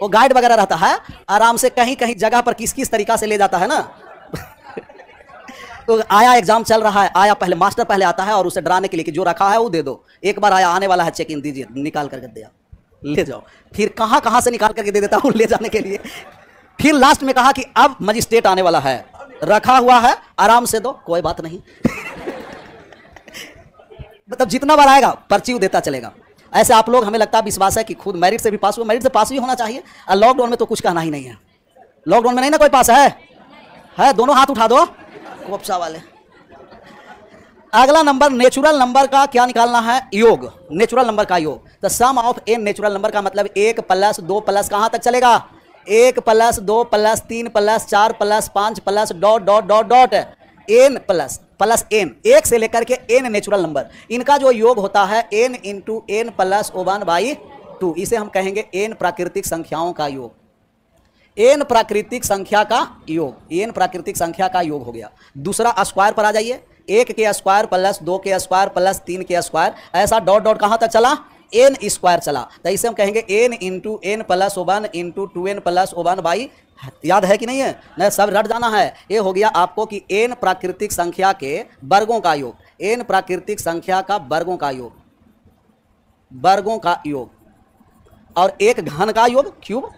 वो गाइड वगैरह रहता है, आराम से कहीं कहीं जगह पर किस किस तरीका से ले जाता है ना? तो आया एग्ज़ाम चल रहा है, आया पहले मास्टर पहले आता है और उसे डराने के लिए कि जो रखा है वो दे दो। एक बार आया, आने वाला है चेक इन दीजिए, निकाल करके दिया ले जाओ। फिर कहाँ कहाँ से निकाल करके दे देता हूँ ले जाने के लिए? फिर लास्ट में कहा कि अब मजिस्ट्रेट आने वाला है। रखा हुआ है, आराम से दो, कोई बात नहीं। मतलब जितना बार आएगा, पर्ची देता चलेगा। ऐसे आप लोग, हमें लगता है विश्वास है कि खुद मेरिट से भी पास हुआ मेरिट से पास भी होना चाहिए। और लॉकडाउन में तो कुछ कहना ही नहीं है। लॉकडाउन में नहीं ना कोई पास है? है? दोनों हाथ उठा दो। कोपसा वाले। अगला नंबर नेचुरल नंबर का क्या निकालना है? योग। नेचुरल नंबर का योग। The sum of n natural number का मतलब एक प्लस दो प्लस कहाँ तक चलेगा? एक प्लस दो प्लस तीन प्लस चार प्लस पाँच plus dot dot dot dot n plus plus n एक से लेकर के एन नेचुरल नंबर इनका जो योग होता है n into n plus one by two इसे हम कहेंगे एन प्राकृतिक संख्याओं का योग। एन प्राकृतिक संख्या का योग। एन प्राकृतिक संख्या का योग हो गया। दूसरा स्क्वायर पर आ जाइए। एक के स्क्वायर प्लस दो के स्क्वायर प्लस तीन के स्क्वायर, ऐसा डॉट डॉट कहाँ तक चला? एन स्क्वायर चला। तो इसे हम कहेंगे n into n plus one into two n plus one by याद है कि नहीं है? नहीं, सब रट जाना है। ये हो गया आपको कि एन प्राकृतिक संख्या के वर्गों का योग। एन प्राकृतिक संख्या का वर्गों का योग। वर्गों का योग। और एक घन का योग क्यूब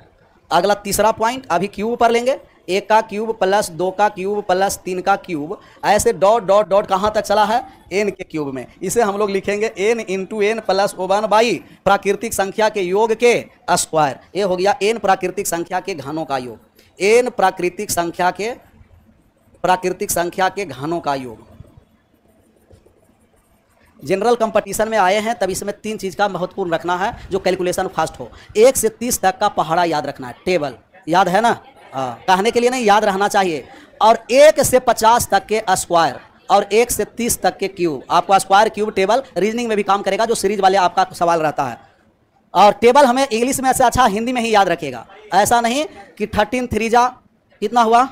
अगला तीसरा पॉइंट अभी क्यूब पर लेंगे। एक का क्यूब प्लस दो का क्यूब प्लस तीन का क्यूब, ऐसे डॉट डॉट डॉट कहाँ तक चला है? एन के क्यूब में। इसे हम लोग लिखेंगे n into n plus one by प्राकृतिक संख्या के योग के स्क्वायर ये हो गया एन प्राकृतिक संख्या के घनों का योग। एन प्राकृतिक संख्या के, प्राकृतिक संख्या के घनों का योग। जनरल कंपटीशन में आए हैं, तब इसमें तीन चीज़ का महत्वपूर्ण रखना है, जो कैलकुलेशन फास्ट हो। एक से तीस तक का पहाड़ा याद रखना है टेबल याद है ना? हाँ कहने के लिए नहीं, याद रहना चाहिए। और एक से पचास तक के स्क्वायर और एक से तीस तक के क्यूब आपको स्क्वायर क्यूब टेबल रीजनिंग में भी काम करेगा, जो सीरीज़ वाले आपका सवाल रहता है। और टेबल हमें इंग्लिश में ऐसे अच्छा हिंदी में ही याद रखेगा। ऐसा नहीं कि थर्टीन थ्री जा कितना हुआ?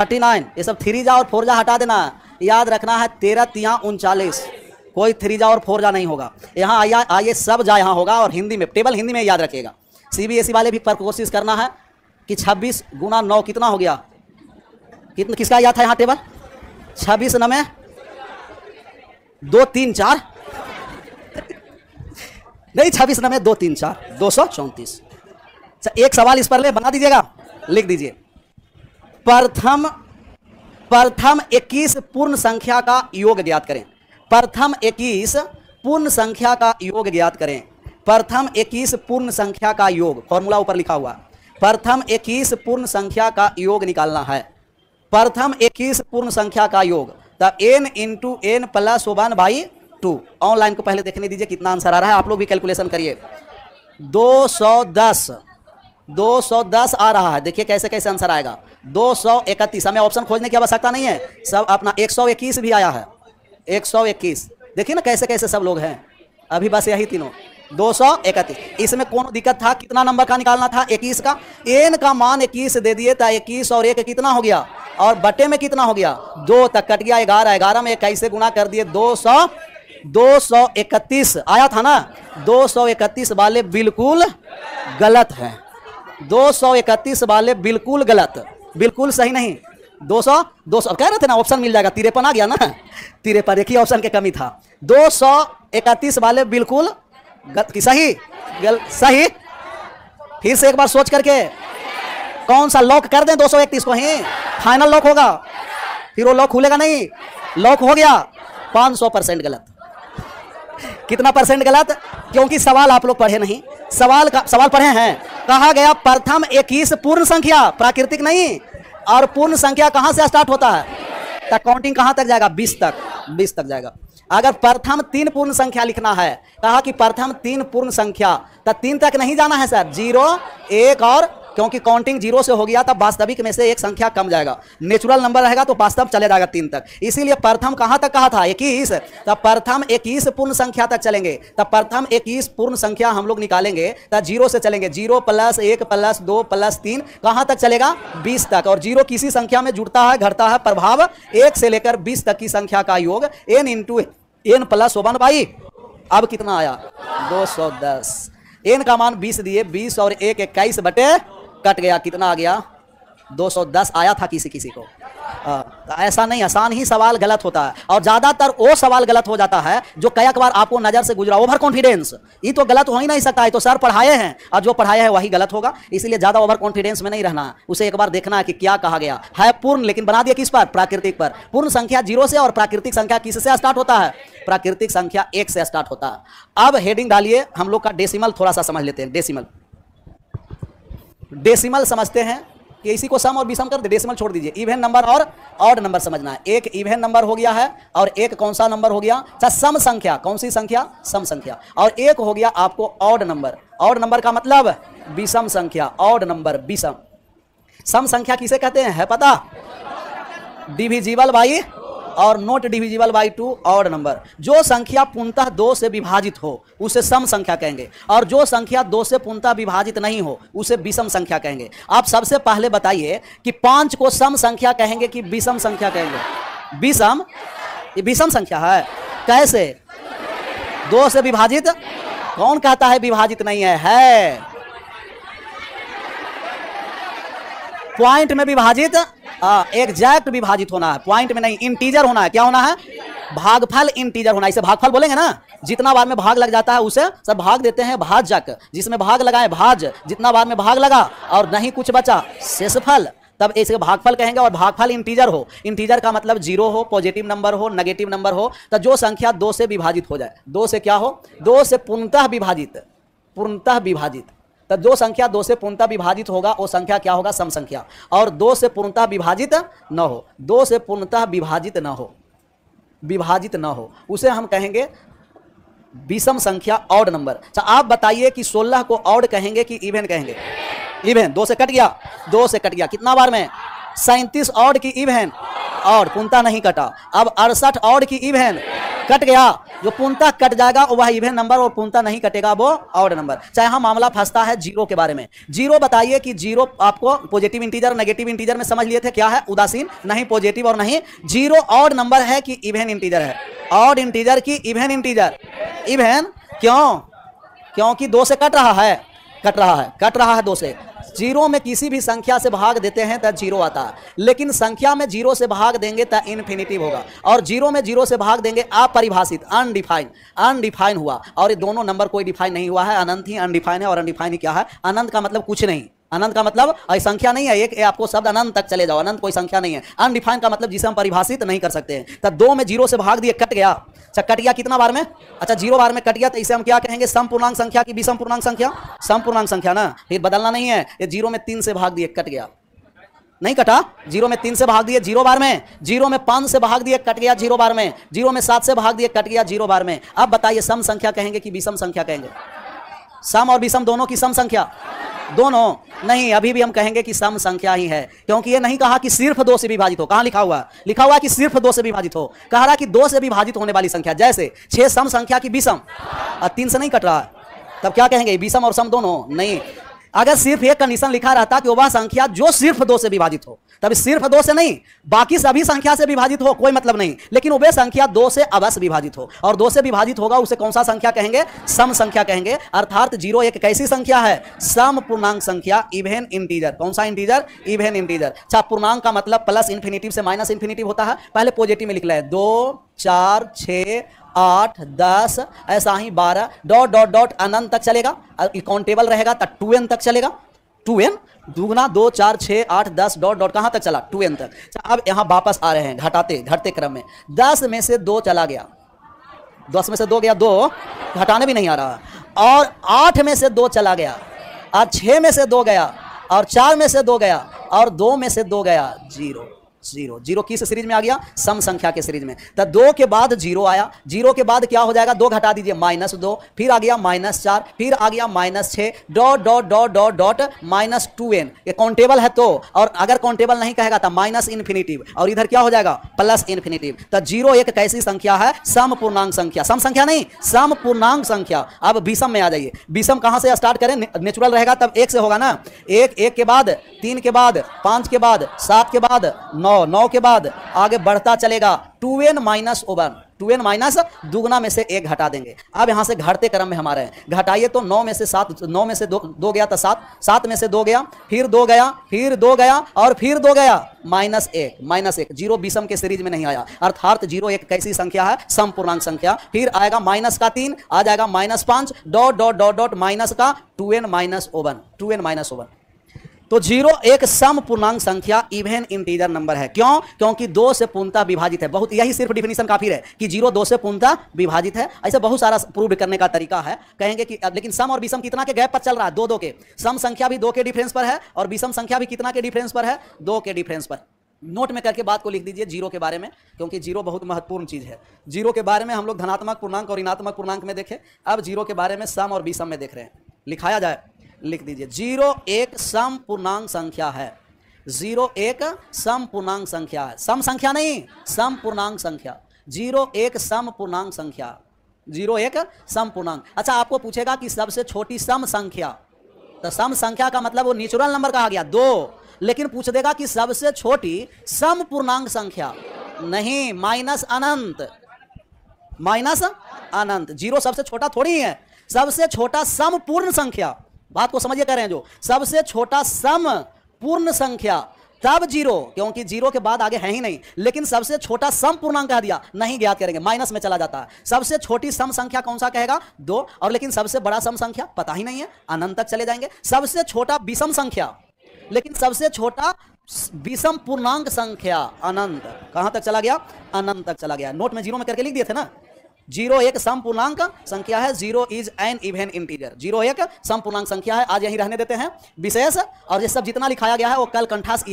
Thirty nine. ये सब थ्री जा और फोर जा हटा देना। याद रखना है, तेरह, तिया, उनचालीस। कोई थ्री जा और फोर जा नहीं होगा। यहाँ आइए आइए, सब जा यहाँ होगा और हिंदी में टेबल हिंदी में याद रखेगा सी वाले भी पर कोशिश करना है। कि छब्बीस गुना नौ कितना हो गया? कितना किसका याद था यहाँ टेबल? छब्बीस नमे दो तीन चार? नहीं, छब्बीस नमे दो तीन चार, दो सौ चौंतीस। एक सवाल इस पर ले, बना दीजिएगा, लिख दीजिए। प्रथम प्रथम 21 पूर्ण संख्या का योग ज्ञात करें। प्रथम 21 पूर्ण संख्या का योग ज्ञात करें। प्रथम 21 पूर्ण संख्या का योग, फॉर्मूला ऊपर लिखा हुआ। प्रथम 21 पूर्ण संख्या का योग निकालना है। प्रथम 21 पूर्ण संख्या का योग। तब n into n plus one by two online को पहले देखने दीजिए कितना आंसर आ रहा है। आप लोग भी कैलकुलेशन करिए। 210 210 आ रहा है। देखिए कैसे कैसे आंसर आएगा। 231 हमें ऑप्शन खोजने की आवश्यकता नहीं है। सब अपना 121 भी आया है। 121 देखिए ना कैसे कैसे सब लोग हैं। अभी बस यही तीनों। दो सौ इकतीस। इसमें कौन दिक्कत था? कितना नंबर का निकालना था? इक्कीस का। एन का मान इक्कीस दे दिए था इक्कीस और एक कितना हो गया? और बटे में कितना हो गया? दो तक कट गया ग्यारह। ग्यारह में इक्कीस गुना कर दिए? दो सौ दो सौ इकतीस। आया था ना? दो सौ इकतीस वाले बिल्कुल गलत है। दो सौ इकतीस वाले बिल्कुल गलत। बिल्कुल सही नहीं। दो सौ दो सौ। कह रहे थे ना ऑप्शन मिल जाएगा। तिरपन आ गया ना? तिरपन एक ही ऑप्शन के कमी था। दो सौ इकतीस वाले बिल्कुल की सही गल सही। फिर से एक बार सोच करके कौन सा लॉक कर दें दो सौ इकतीस को? ही फाइनल लॉक होगा। फिर वो लॉक खुलेगा नहीं। लॉक हो गया। पाँच सौ परसेंट गलत। कितना परसेंट गलत? क्योंकि सवाल आप लोग पढ़े नहीं। सवाल का, सवाल पढ़े हैं। कहा गया, प्रथम इक्कीस पूर्ण संख्या, प्राकृतिक नहीं। और पूर्ण संख्या कहाँ से स्टार्ट होता है? तक काउंटिंग कहाँ तक जाएगा? बीस तक बीस तक जाएगा। अगर प्रथम तीन पूर्ण संख्या लिखना है, कहा कि प्रथम तीन पूर्ण संख्या तो तीन तक नहीं जाना है, सर। ज़ीरो, एक और क्योंकि काउंटिंग ज़ीरो से हो गया, तब वास्तविक में से एक संख्या कम जाएगा। नेचुरल नंबर रहेगा तो वास्तव चले जाएगा तीन तक। इसीलिए प्रथम कहाँ तक कहा था? इक्कीस। तब प्रथम इक्कीस पूर्ण संख्या तक चलेंगे। तब प्रथम इक्कीस पूर्ण संख्या हम लोग निकालेंगे, तब ज़ीरो से चलेंगे। ज़ीरो प्लस एक प्लस दो प्लस तीन कहाँ तक चलेगा? बीस तक। और ज़ीरो किसी संख्या में जुड़ता है, घटता है? प्रभाव एक से लेकर बीस तक की संख्या का योग n into n plus one by अब कितना आया? दो सौ दस। एन का मान बीस दिए, बीस और एक इक्कीस बटे कट गया कितना आ गया? 210 आया था किसी किसी को। आ, ऐसा नहीं आसान ही सवाल गलत होता है। और ज़्यादातर वो सवाल गलत हो जाता है जो कई बार आपको नज़र से गुजरा ओवर कॉन्फिडेंस ये तो गलत हो ही नहीं सकता है तो सर पढ़ाए हैं। और जो पढ़ाया है वही गलत होगा। इसलिए ज़्यादा ओवर कॉन्फिडेंस में नहीं रहना। उसे एक बार देखना है कि क्या कहा गया। है पूर्ण लेकिन बना दिया किस पर? प्राकृतिक पर। पूर्ण संख्या ज़ीरो से और प्राकृतिक संख्या किस से स्टार्ट होता है? प्राकृतिक संख्या एक से स्टार्ट होता है। अब हेडिंग डालिए हम लोग का डेसिमल थोड़ा सा समझ लेते हैं। डेसिमल डेसिमल समझते हैं कि इसी को सम और विषम कर डेसिमल छोड़ दीजिए। इवन नंबर और ऑड नंबर समझना है। एक इवन नंबर हो गया है और एक कौन सा नंबर हो गया? अच्छा सम संख्या। कौन सी संख्या? सम संख्या। और एक हो गया आपको ऑड नंबर। ऑड नंबर का मतलब विषम संख्या। ऑड नंबर विषम। सम संख्या किसे कहते हैं? है पता? डिविजिबल बाई और नोट डिविजिबल बाई टू और नंबर जो संख्या पूर्णतः दो से विभाजित हो, उसे सम संख्या कहेंगे। और जो संख्या दो से पूर्णतः विभाजित नहीं हो, उसे विषम संख्या कहेंगे। आप सबसे पहले बताइए कि पाँच को सम संख्या कहेंगे कि विषम संख्या कहेंगे? विषम? ये विषम संख्या है। कैसे? दो से विभाजित? कौन कहता है विभाजित नहीं है? है। पॉइंट में विभाजित? एग्जैक्ट विभाजित होना है। पॉइंट में नहीं इंटीजर होना है। क्या होना है? भागफल इंटीजर होना इसे भागफल बोलेंगे ना? जितना बार में भाग लग जाता है, उसे सब भाग देते हैं भाजक। जिसमें भाग लगाए, भाज। जितना बार में भाग लगा और नहीं कुछ बचा, शेषफल। तब इसे भागफल कहेंगे और भागफल इंटीजर हो। इंटीजर का मतलब ज़ीरो हो पॉजिटिव नंबर हो नेगेटिव नंबर हो। तो जो संख्या दो से विभाजित हो जाए, दो से क्या हो? दो से पूर्णतः विभाजित। पूर्णतः विभाजित। तो दो संख्या दो से पूर्णता विभाजित होगा, वो संख्या क्या होगा? सम संख्या और दो से पूर्णता विभाजित न हो। दो से पूर्णता विभाजित न हो। विभाजित न हो। उसे हम कहेंगे विषम संख्या ऑड नंबर अच्छा आप बताइए कि 16 को ऑड कहेंगे कि इवेन कहेंगे? इवेन दो से कट गया। दो से कट गया। कितना बार में? सैंतीस ऑड की इवन ऑड पुनता नहीं कटा। अब अड़सठ ऑड की इवन कट गया। जो पुनता कट जाएगा, वह इवेन नंबर, और पुनता नहीं कटेगा, वो ऑड नंबर। चाहे हम मामला फंसता है ज़ीरो के बारे में। ज़ीरो बताइए कि ज़ीरो आपको पॉजिटिव इंटीजर नेगेटिव इंटीजर में समझ लिए थे, क्या है? उदासीन। नहीं पॉजिटिव और नहीं। ज़ीरो ऑड नंबर है कि इवेन इंटीजर है। ऑड इंटीजर की इवेन इंटीजर इवेन क्यों? क्योंकि दो से कट रहा है। कट रहा है। कट रहा है दो से। ज़ीरो में किसी भी संख्या से भाग देते हैं तो ज़ीरो आता। है लेकिन संख्या में ज़ीरो से भाग देंगे तो इन्फिनिटिव होगा। और ज़ीरो में ज़ीरो से भाग देंगे, अपरिभाषित अनडिफाइन अनडिफाइन हुआ। और ये दोनों नंबर कोई डिफाइन नहीं हुआ है, अनंत ही अनडिफाइन है, और अनडिफाइन क्या है? अनंत का मतलब कुछ नहीं। अनंत का मतलब संख्या नहीं है, एक आपको शब्द अनंत तक चले जाओ, अनंत कोई संख्या नहीं है। अनडिफाइंड का मतलब जिसे हम परिभाषित नहीं कर सकते हैं। तो दो में ज़ीरो से भाग दिए, कट गया। अच्छा कट गया कितना बार में? अच्छा ज़ीरो बार में कट गया तो इसे हम क्या कहेंगे? समपूर्णांक संख्या की विषम पूर्णांक संख्या? समपूर्णांक संख्या ना? फिर बदलना नहीं है। ये ज़ीरो में तीन से भाग दिए, कट गया। नहीं कटा? ज़ीरो में तीन से भाग दिए, ज़ीरो बार में? ज़ीरो में पाँच से भाग दिए, कट गया ज़ीरो बार में। ज़ीरो में सात से भाग दिए, कट गया ज़ीरो बार में। अब बताइए, सम संख्या कहेंगे कि विषम संख्या कहेंगे? सम और विषम दोनों की सम संख्या। दोनों नहीं, अभी भी हम कहेंगे कि सम संख्या ही है, क्योंकि ये नहीं कहा कि सिर्फ़ दो से विभाजित हो। कहाँ लिखा हुआ? लिखा हुआ कि सिर्फ़ दो से विभाजित हो। कह रहा कि दो से विभाजित होने वाली संख्या, जैसे छह सम संख्या की विषम और तीन से नहीं कट रहा। तब क्या कहेंगे? विषम और सम दोनों? नहीं। अगर सिर्फ़ एक कंडीशन लिखा रहता कि वह संख्या जो सिर्फ़ दो से विभाजित हो, तब सिर्फ़ दो से नहीं, बाकी सभी संख्या से विभाजित हो, कोई मतलब नहीं। लेकिन वह संख्या दो से अवश्य विभाजित हो, और दो से विभाजित होगा, उसे कौन सा संख्या कहेंगे? सम संख्या कहेंगे। अर्थात ज़ीरो एक कैसी संख्या है? सम पूर्णांक संख्या इवेन इंटीजर कौन सा इंटीजर इवेन इंटीजर अच्छा पूर्णांक का मतलब प्लस इन्फिनिटिव से माइनस इन्फिनिटिव होता है। पहले पॉजिटिव में लिख ले। दो, चार छ आठ दस ऐसा ही बारह डॉट डॉट डॉट अनंत तक चलेगा। काउंटेबल रहेगा तो टू एन तक चलेगा। टू एन दुगना दो चार छः आठ दस डॉट डॉट कहाँ तक चला? टू एन तक। अच्छा, अब यहाँ वापस आ रहे हैं घटाते घटते क्रम में। दस में से दो चला गया। दस में से दो गया दो घटाने भी नहीं आ रहा। और आठ में से दो चला गया। और छः में से दो गया। और चार में से दो गया। और दो में से दो गया ज़ीरो। ज़ीरो। ज़ीरो किस सीरीज़ में आ गया? सम संख्या के सीरीज़ में। तो दो के बाद ज़ीरो आया। ज़ीरो के बाद क्या हो जाएगा? दो घटा दीजिए, माइनस दो। फिर आ गया माइनस चार। फिर आ गया माइनस छः dot dot dot dot dot, minus two n. ये काउंटेबल है तो। और अगर काउंटेबल नहीं कहेगा तो माइनस इन्फिनिटिव और इधर क्या हो जाएगा? प्लस इन्फिनिटिव तो ज़ीरो एक कैसी संख्या है? सम पूर्णांक संख्या। सम संख्या नहीं, सम पूर्णांक संख्या। अब विषम में आ जाइए। विषम कहाँ से स्टार्ट करें? नेचुरल रहेगा तब एक से होगा ना? एक एक के बाद, तीन के बाद, पाँच के बाद, सात के बाद, नौ। नौ के बाद आगे बढ़ता चलेगा। Two n minus one two n minus दुगना में से एक घटा देंगे। अब यहाँ से घटते क्रम में हमारे हैं। घटाइए तो नौ में से सात, नौ में से दो दो गया तो सात। सात में से दो गया, फिर दो गया, फिर दो गया और फिर दो गया। माइनस एक माइनस एक। ज़ीरो बीसम के सीरीज़ में नहीं आया। अर्थात ज़ीरो एक कैसी संख्या है? सम पूर्णांक संख्या। फिर आएगा माइनस का तीन, आ जाएगा माइनस पाँच। Dot dot dot dot minus का two n minus one two n minus one तो ज़ीरो एक सम पूर्णांक संख्या इवेन इंटीजर नंबर है। क्यों? क्योंकि दो से पूर्णता विभाजित है। बहुत, यही सिर्फ़ डिफिनेशन काफ़ी है कि ज़ीरो, दो से पूर्णता विभाजित है। ऐसे बहुत सारा प्रूव करने का तरीका है। कहेंगे कि लेकिन सम और विषम कितना के गैप पर चल रहा है? दो दो के। सम संख्या भी दो के डिफरेंस पर है और विषम संख्या भी कितना के डिफरेंस पर है? दो के डिफरेंस पर। नोट में करके बात को लिख दीजिए ज़ीरो के बारे में, क्योंकि ज़ीरो बहुत महत्वपूर्ण चीज़ है। ज़ीरो के बारे में हम लोग धनात्मक पूर्णांक और ऋणात्मक पूर्णांक में देखें। अब ज़ीरो के बारे में सम और विषम में देख रहे हैं। लिखाया जाए। लिख दीजिए। ज़ीरो एक सम पूर्णांक संख्या है। ज़ीरो एक सम पूर्णांक संख्या है। सम संख्या नहीं सम पूर्णांक संख्या। ज़ीरो एक सम पूर्णांक संख्या। ज़ीरो एक सम पूर्णांक अच्छा आपको पूछेगा कि सबसे छोटी सम संख्या। तो सम संख्या का मतलब वो नेचुरल नंबर कहा गया, दो। लेकिन पूछ देगा कि सबसे छोटी सम पूर्णांक संख्या। नहीं माइनस अनंत। माइनस अनंत। ज़ीरो सबसे छोटा थोड़ी है। सबसे छोटा सम पूर्ण संख्या। बात को समझिए कह रहे हैं जो, सबसे छोटा सम पूर्ण संख्या, तब ज़ीरो, क्योंकि ज़ीरो के बाद आगे है ही नहीं, लेकिन सबसे छोटा सम पूर्णांक कह दिया, नहीं ज्ञात करेंगे, माइनस में चला जाता है। सबसे छोटी सम संख्या कौन सा कहेगा? दो, और लेकिन सबसे बड़ा सम संख्या पता ही नहीं है, अनंत तक चले जाएँगे। सबसे छोटा विषम संख्या, लेकिन सबसे छोटा विषम पूर्णांक संख्या, अनंत, कहाँ तक चला गया? अनंत तक चला गया। नोट में ज़ीरो में करके लिख दिए थे ना? ज़ीरो एक सम पूर्णांक संख्या है zero is an even integer zero एक सम पूर्णांक संख्या है, आज यही रहने देते हैं। विशेष, और ये सब जितना लिखाया गया है, वो कल कंठास